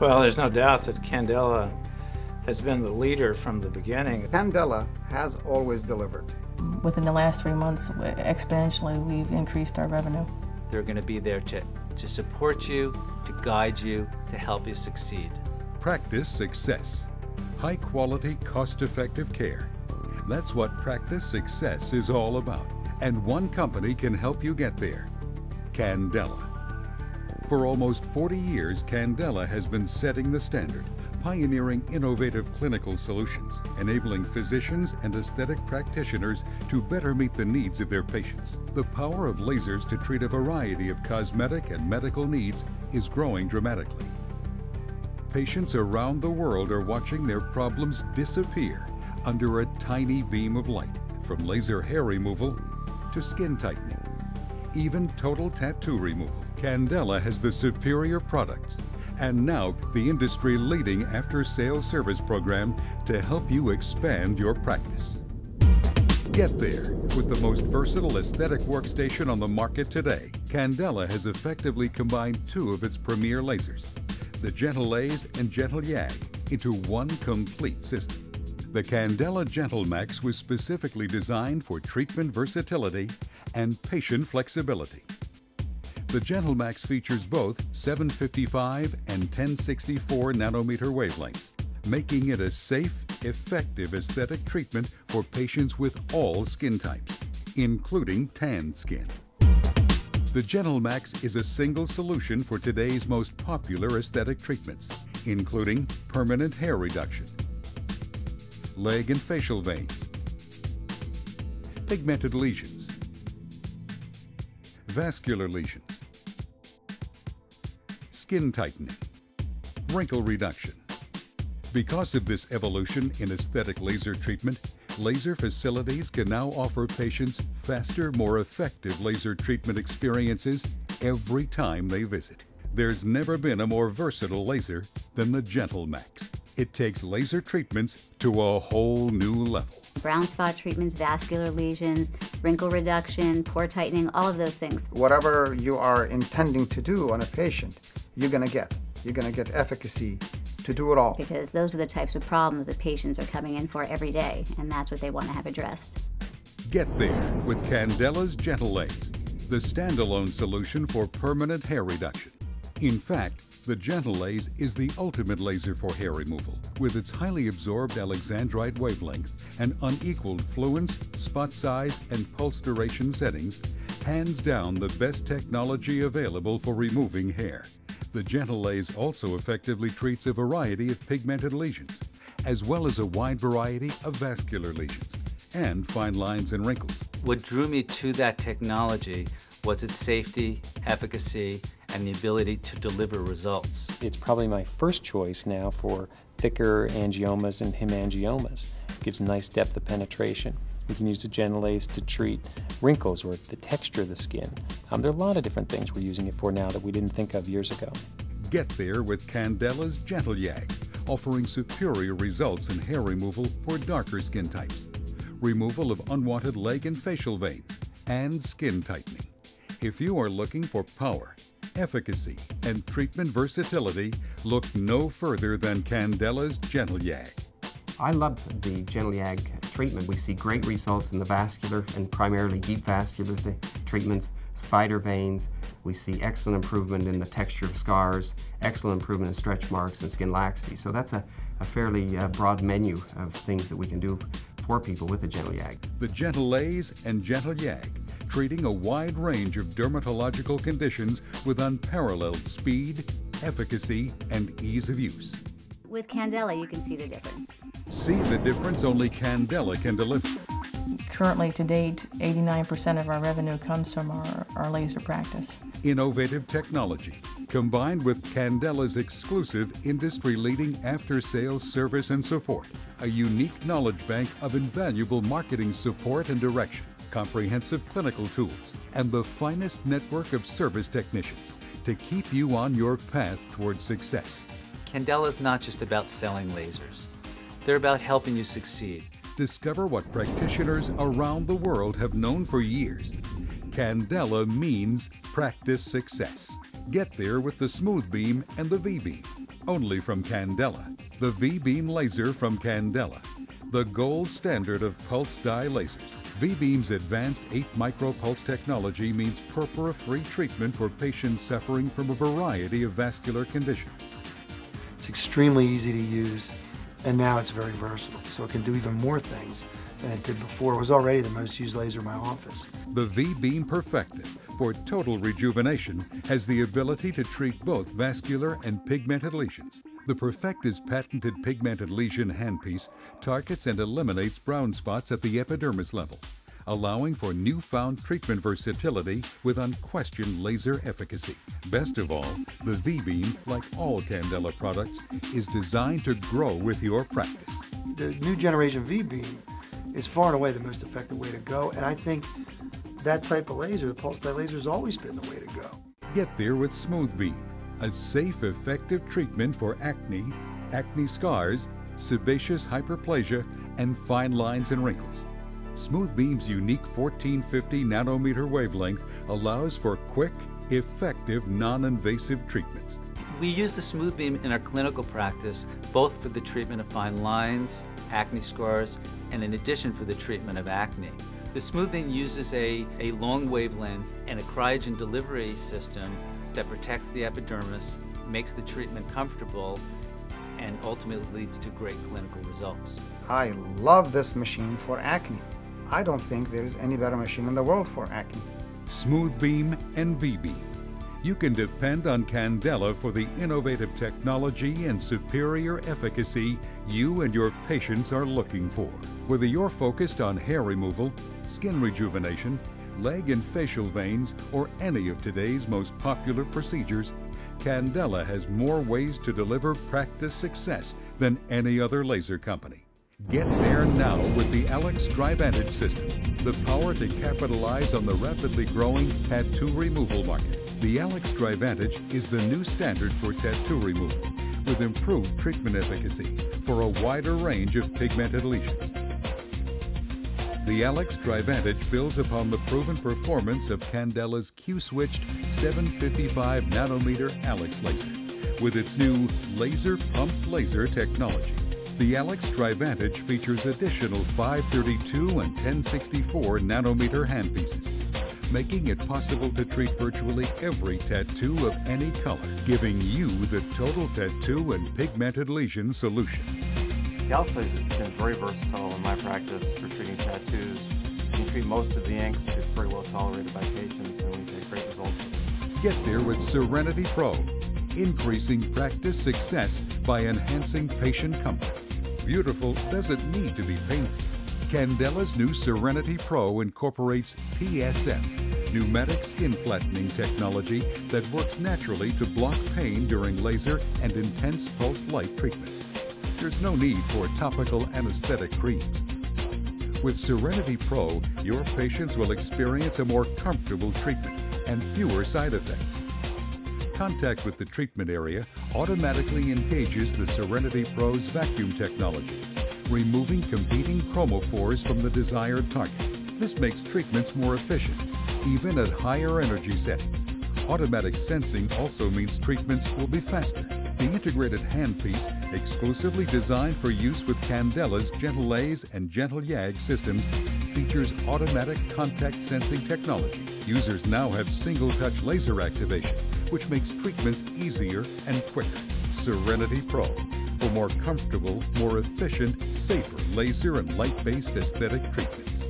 Well, there's no doubt that Candela has been the leader from the beginning. Candela has always delivered. Within the last three months, exponentially, we've increased our revenue. They're going to be there to, to support you, to guide you, to help you succeed. Practice success. High quality, cost effective care. That's what practice success is all about. And one company can help you get there Candela. For almost 40 years, Candela has been setting the standard, pioneering innovative clinical solutions, enabling physicians and aesthetic practitioners to better meet the needs of their patients. The power of lasers to treat a variety of cosmetic and medical needs is growing dramatically. Patients around the world are watching their problems disappear under a tiny beam of light, from laser hair removal to skin tightening, even total tattoo removal. Candela has the superior products and now the industry leading after sales service program to help you expand your practice. Get there with the most versatile aesthetic workstation on the market today. Candela has effectively combined two of its premier lasers, the Gentle Lase and Gentle Yag, into one complete system. The Candela Gentle Max was specifically designed for treatment versatility and patient flexibility. The GentleMax features both 755 and 1064 nanometer wavelengths, making it a safe, effective aesthetic treatment for patients with all skin types, including tan skin. The GentleMax is a single solution for today's most popular aesthetic treatments, including permanent hair reduction, leg and facial veins, pigmented lesions, vascular lesions, skin tightening, wrinkle reduction. Because of this evolution in aesthetic laser treatment, laser facilities can now offer patients faster, more effective laser treatment experiences every time they visit. There's never been a more versatile laser than the Gentle Max. It takes laser treatments to a whole new level. Brown spot treatments, vascular lesions, wrinkle reduction, pore tightening, all of those things. Whatever you are intending to do on a patient, you're going to get. You're going to get efficacy to do it all. Because those are the types of problems that patients are coming in for every day, and that's what they want to have addressed. Get there with Candela's Gentle Lase, the standalone solution for permanent hair reduction. In fact, the Gentle Lase is the ultimate laser for hair removal. With its highly absorbed alexandrite wavelength and unequaled fluence, spot size, and pulse duration settings, hands down the best technology available for removing hair. The Gentle Lase also effectively treats a variety of pigmented lesions, as well as a wide variety of vascular lesions and fine lines and wrinkles. What drew me to that technology was its safety, efficacy, and the ability to deliver results. It's probably my first choice now for thicker angiomas and hemangiomas. It gives nice depth of penetration. We can use the Gentle Lase to treat wrinkles or the texture of the skin. Um, there are a lot of different things we're using it for now that we didn't think of years ago. Get there with Candela's Gentle Yag, offering superior results in hair removal for darker skin types, removal of unwanted leg and facial veins, and skin tightening. If you are looking for power, efficacy, and treatment versatility, look no further than Candela's Gentle Yag. I love the Gentle Yag treatment. We see great results in the vascular and primarily deep vascular treatments, spider veins. We see excellent improvement in the texture of scars, excellent improvement in stretch marks and skin laxity. So that's a, a fairly uh, broad menu of things that we can do for people with a Gentle Yag. The Gentle Lase and Gentle Yag treating a wide range of dermatological conditions with unparalleled speed, efficacy, and ease of use. With Candela, you can see the difference. See the difference only Candela can deliver. Currently, to date, 89% of our revenue comes from our, our laser practice. Innovative technology combined with Candela's exclusive industry leading after sales service and support, a unique knowledge bank of invaluable marketing support and direction comprehensive clinical tools, and the finest network of service technicians to keep you on your path towards success. Candela is not just about selling lasers. They're about helping you succeed. Discover what practitioners around the world have known for years. Candela means practice success. Get there with the Smooth Beam and the V Beam. only from Candela, the V-Beam laser from Candela, the gold standard of pulse dye lasers. V-Beam's advanced 8 micropulse technology means purpura-free treatment for patients suffering from a variety of vascular conditions. Extremely easy to use, and now it's very versatile, so it can do even more things than it did before. It was already the most used laser in my office. The V-Beam Perfective for total rejuvenation has the ability to treat both vascular and pigmented lesions. The Perfective's patented pigmented lesion handpiece targets and eliminates brown spots at the epidermis level, allowing for newfound treatment versatility with unquestioned laser efficacy. Best of all, the V-Beam, like all Candela products, is designed to grow with your practice. The new generation V-Beam is far and away the most effective way to go, and I think that type of laser, the pulse dye laser, has always been the way to go. Get there with Smooth Beam, a safe, effective treatment for acne, acne scars, sebaceous hyperplasia, and fine lines and wrinkles. Smooth Beam's unique 1450 nanometer wavelength allows for quick, effective, non-invasive treatments. We use the Smoothbeam in our clinical practice, both for the treatment of fine lines, acne scars, and in addition for the treatment of acne. The Smooth Beam uses a, a long wavelength and a cryogen delivery system that protects the epidermis, makes the treatment comfortable, and ultimately leads to great clinical results. I love this machine for acne. I don't think there is any better machine in the world for acne. Smooth Beam and V-Beam. You can depend on Candela for the innovative technology and superior efficacy you and your patients are looking for. Whether you're focused on hair removal, skin rejuvenation, leg and facial veins, or any of today's most popular procedures, Candela has more ways to deliver practice success than any other laser company. Get there now with the Alexandrite Trivantage system, the power to capitalize on the rapidly growing tattoo removal market. The Alex Trivantage is the new standard for tattoo removal, with improved treatment efficacy for a wider range of pigmented lesions. The Alex Trivantage builds upon the proven performance of Candela's Q-switched 755 nanometer Alex laser with its new laser pumped laser technology. The Alex Trivantage features additional 532 and 1064 nanometer handpieces, making it possible to treat virtually every tattoo of any color, giving you the total tattoo and pigmented lesion solution. The Alex laser has been very versatile in my practice for treating tattoos. You can treat most of the inks. It's very well tolerated by patients, and we get great results with it. Get there with Serenity Pro, increasing practice success by enhancing patient comfort. Beautiful doesn't need to be painful. Candela's new Serenity Pro incorporates PSF, pneumatic skin flattening technology that works naturally to block pain during laser and intense pulse light treatments. There's no need for topical anesthetic creams. With Serenity Pro, your patients will experience a more comfortable treatment and fewer side effects. Contact with the treatment area automatically engages the Serenity Pro's vacuum technology, removing competing chromophores from the desired target. This makes treatments more efficient, even at higher energy settings. Automatic sensing also means treatments will be faster. The integrated handpiece, exclusively designed for use with Candela's Gentle Lase and Gentle Yag systems, features automatic contact sensing technology. Users now have single touch laser activation, which makes treatments easier and quicker. Serenity Pro for more comfortable, more efficient, safer laser and light based aesthetic treatments.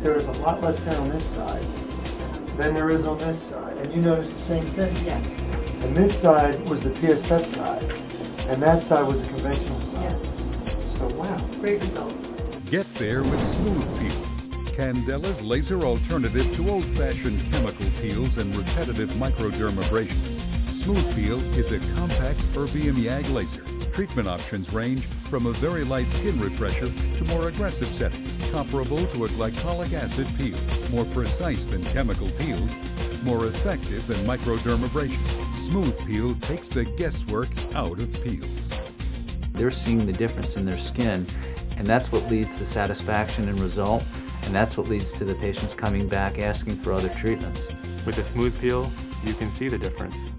There is a lot less hair on this side than there is on this side, and you notice the same thing. Yes. And this side was the PSF side, and that side was the conventional side. Yes. So wow. Great results. Get there with Smooth Peel, Candela's laser alternative to old-fashioned chemical peels and repetitive microdermabrasions. Smooth Peel is a compact erbium YAG laser. Treatment options range from a very light skin refresher to more aggressive settings, comparable to a glycolic acid peel, more precise than chemical peels, more effective than microdermabrasion. Smooth Peel takes the guesswork out of peels. They're seeing the difference in their skin, and that's what leads to satisfaction and result, and that's what leads to the patients coming back asking for other treatments. With a smooth peel, you can see the difference.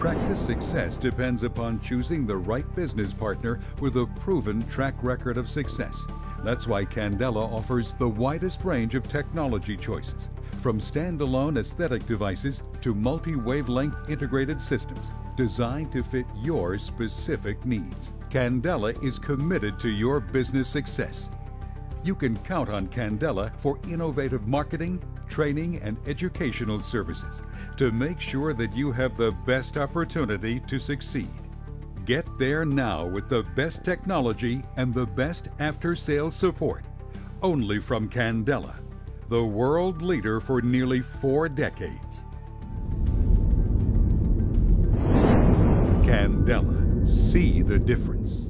Practice success depends upon choosing the right business partner with a proven track record of success. That's why Candela offers the widest range of technology choices, from standalone aesthetic devices to multi wavelength integrated systems designed to fit your specific needs. Candela is committed to your business success. You can count on Candela for innovative marketing, training, and educational services to make sure that you have the best opportunity to succeed. Get there now with the best technology and the best after sales support. Only from Candela, the world leader for nearly four decades. Candela. See the difference.